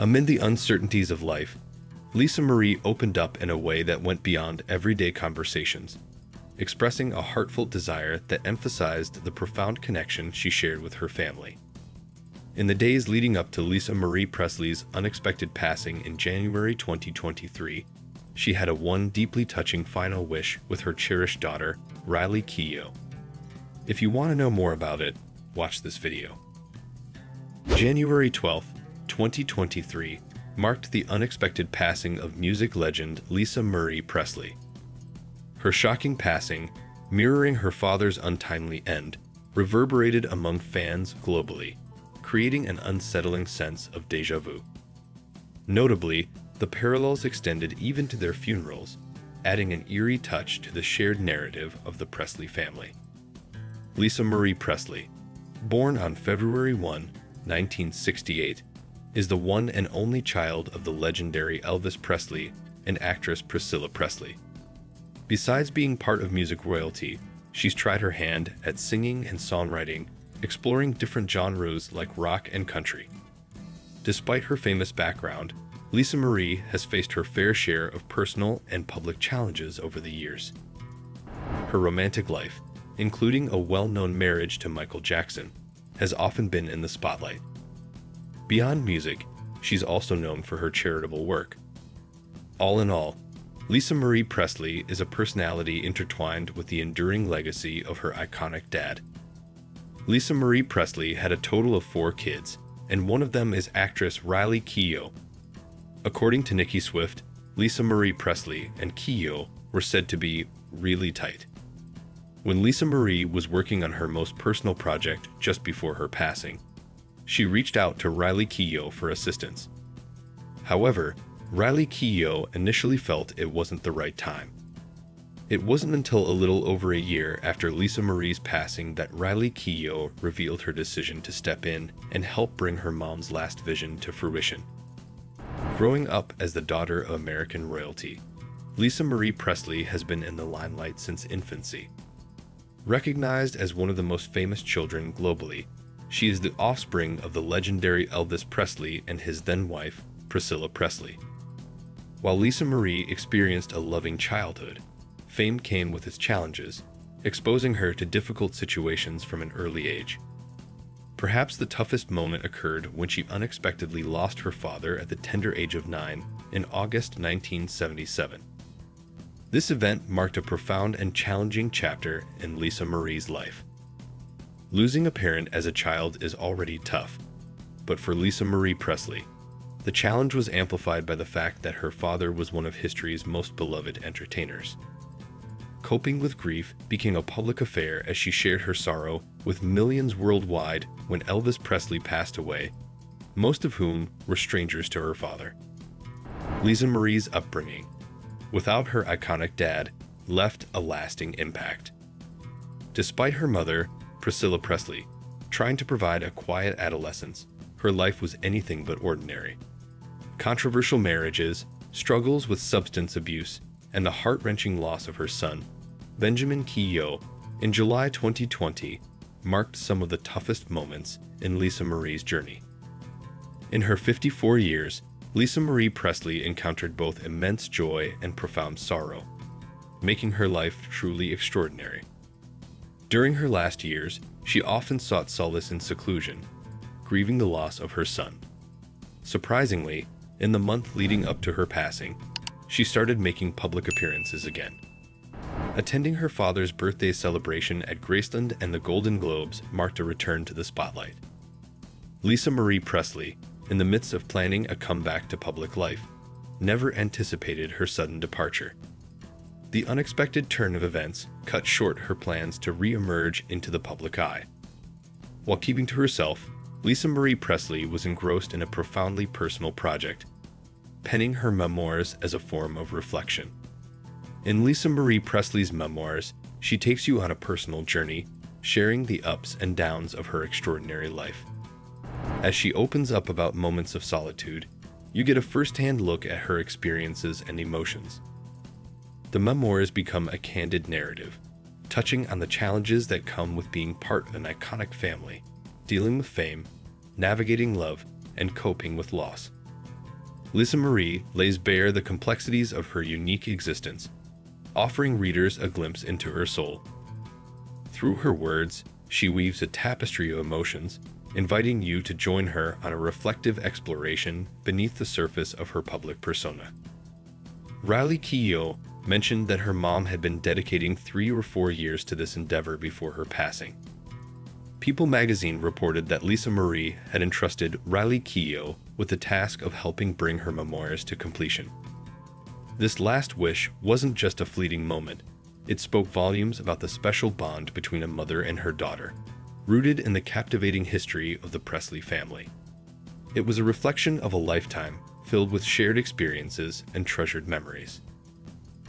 Amid the uncertainties of life, Lisa Marie opened up in a way that went beyond everyday conversations, expressing a heartfelt desire that emphasized the profound connection she shared with her family. In the days leading up to Lisa Marie Presley's unexpected passing in January 2023, she had a one deeply touching final wish with her cherished daughter, Riley Keough. If you want to know more about it, watch this video. January 12, 2023 marked the unexpected passing of music legend Lisa Marie Presley. Her shocking passing, mirroring her father's untimely end, reverberated among fans globally, creating an unsettling sense of deja vu. Notably, the parallels extended even to their funerals, adding an eerie touch to the shared narrative of the Presley family. Lisa Marie Presley, born on February 1, 1968, is the one and only child of the legendary Elvis Presley and actress Priscilla Presley. Besides being part of music royalty, she's tried her hand at singing and songwriting, exploring different genres like rock and country. Despite her famous background, Lisa Marie has faced her fair share of personal and public challenges over the years. Her romantic life, including a well known marriage to Michael Jackson, has often been in the spotlight. Beyond music, she's also known for her charitable work. All in all, Lisa Marie Presley is a personality intertwined with the enduring legacy of her iconic dad. Lisa Marie Presley had a total of four kids, and one of them is actress Riley Keough, According to Nicki Swift, Lisa Marie Presley and Keough were said to be really tight. When Lisa Marie was working on her most personal project just before her passing, she reached out to Riley Keough for assistance. However, Riley Keough initially felt it wasn't the right time. It wasn't until a little over a year after Lisa Marie's passing that Riley Keough revealed her decision to step in and help bring her mom's last vision to fruition. Growing up as the daughter of American royalty, Lisa Marie Presley has been in the limelight since infancy. Recognized as one of the most famous children globally, she is the offspring of the legendary Elvis Presley and his then wife, Priscilla Presley. While Lisa Marie experienced a loving childhood, fame came with its challenges, exposing her to difficult situations from an early age. Perhaps the toughest moment occurred when she unexpectedly lost her father at the tender age of nine in August 1977. This event marked a profound and challenging chapter in Lisa Marie's life. Losing a parent as a child is already tough, but for Lisa Marie Presley, the challenge was amplified by the fact that her father was one of history's most beloved entertainers. Coping with grief became a public affair as she shared her sorrow with millions worldwide when Elvis Presley passed away, most of whom were strangers to her father. Lisa Marie's upbringing, without her iconic dad, left a lasting impact. Despite her mother, Priscilla Presley, trying to provide a quiet adolescence, her life was anything but ordinary. Controversial marriages, struggles with substance abuse, and the heart wrenching loss of her son Benjamin Keough, in July 2020, marked some of the toughest moments in Lisa Marie's journey. In her 54 years, Lisa Marie Presley encountered both immense joy and profound sorrow, making her life truly extraordinary. During her last years, she often sought solace in seclusion, grieving the loss of her son. Surprisingly, in the month leading up to her passing, she started making public appearances again. Attending her father's birthday celebration at Graceland and the Golden Globes marked a return to the spotlight. Lisa Marie Presley, in the midst of planning a comeback to public life, never anticipated her sudden departure. The unexpected turn of events cut short her plans to re emerge into the public eye. While keeping to herself, Lisa Marie Presley was engrossed in a profoundly personal project, penning her memoirs as a form of reflection. In Lisa Marie Presley's memoirs, she takes you on a personal journey, sharing the ups and downs of her extraordinary life. As she opens up about moments of solitude, you get a first hand look at her experiences and emotions. The memoirs become a candid narrative, touching on the challenges that come with being part of an iconic family, dealing with fame, navigating love, and coping with loss. Lisa Marie lays bare the complexities of her unique existence, offering readers a glimpse into her soul. Through her words, she weaves a tapestry of emotions, inviting you to join her on a reflective exploration beneath the surface of her public persona. Riley Keough mentioned that her mom had been dedicating three or four years to this endeavor before her passing. People magazine reported that Lisa Marie had entrusted Riley Keough with the task of helping bring her memoirs to completion. This last wish wasn't just a fleeting moment, it spoke volumes about the special bond between a mother and her daughter, rooted in the captivating history of the Presley family. It was a reflection of a lifetime filled with shared experiences and treasured memories.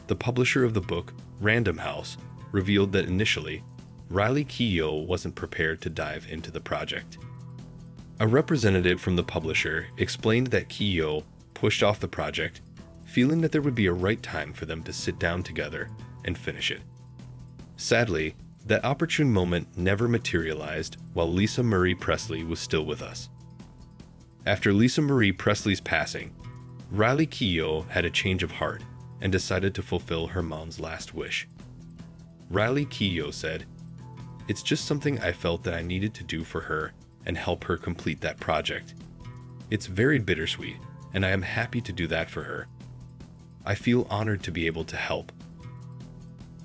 The publisher of the book, Random House, revealed that initially, Riley Keough wasn't prepared to dive into the project. A representative from the publisher explained that Keough pushed off the project, feeling that there would be a right time for them to sit down together and finish it. Sadly, that opportune moment never materialized while Lisa Marie Presley was still with us. After Lisa Marie Presley's passing, Riley Keough had a change of heart and decided to fulfill her mom's last wish. Riley Keough said, it's just something I felt that I needed to do for her and help her complete that project. It's very bittersweet, and I am happy to do that for her. I feel honored to be able to help.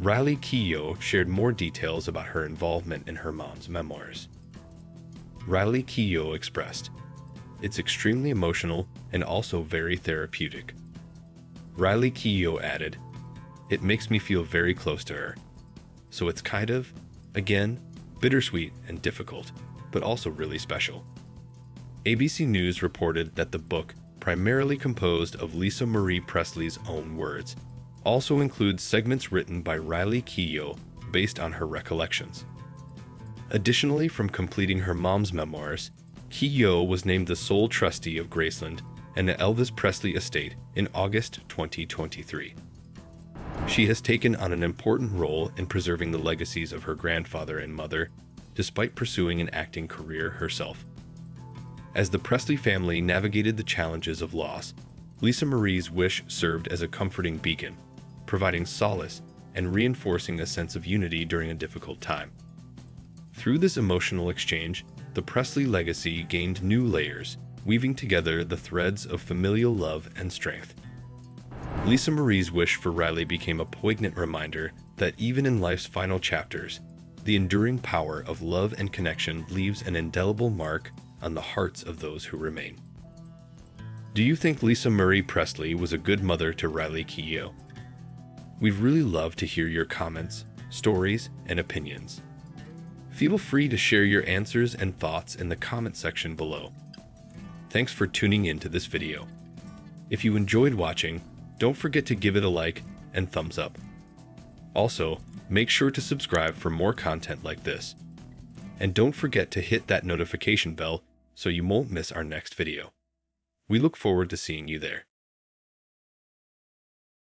Riley Keough shared more details about her involvement in her mom's memoirs. Riley Keough expressed, It's extremely emotional and also very therapeutic. Riley Keough added, It makes me feel very close to her. So it's kind of Again, bittersweet and difficult, but also really special. ABC News reported that the book, primarily composed of Lisa Marie Presley's own words, also includes segments written by Riley Keough based on her recollections. Additionally, from completing her mom's memoirs, Keough was named the sole trustee of Graceland and the Elvis Presley estate in August 2023. She has taken on an important role in preserving the legacies of her grandfather and mother, despite pursuing an acting career herself. As the Presley family navigated the challenges of loss, Lisa Marie's wish served as a comforting beacon, providing solace and reinforcing a sense of unity during a difficult time. Through this emotional exchange, the Presley legacy gained new layers, weaving together the threads of familial love and strength. Lisa Marie's wish for Riley became a poignant reminder that even in life's final chapters, the enduring power of love and connection leaves an indelible mark on the hearts of those who remain. Do you think Lisa Marie Presley was a good mother to Riley Keough? We'd really love to hear your comments, stories, and opinions. Feel free to share your answers and thoughts in the comment section below. Thanks for tuning in to this video. If you enjoyed watching, don't forget to give it a like and thumbs up. Also, make sure to subscribe for more content like this. And don't forget to hit that notification bell so you won't miss our next video. We look forward to seeing you there.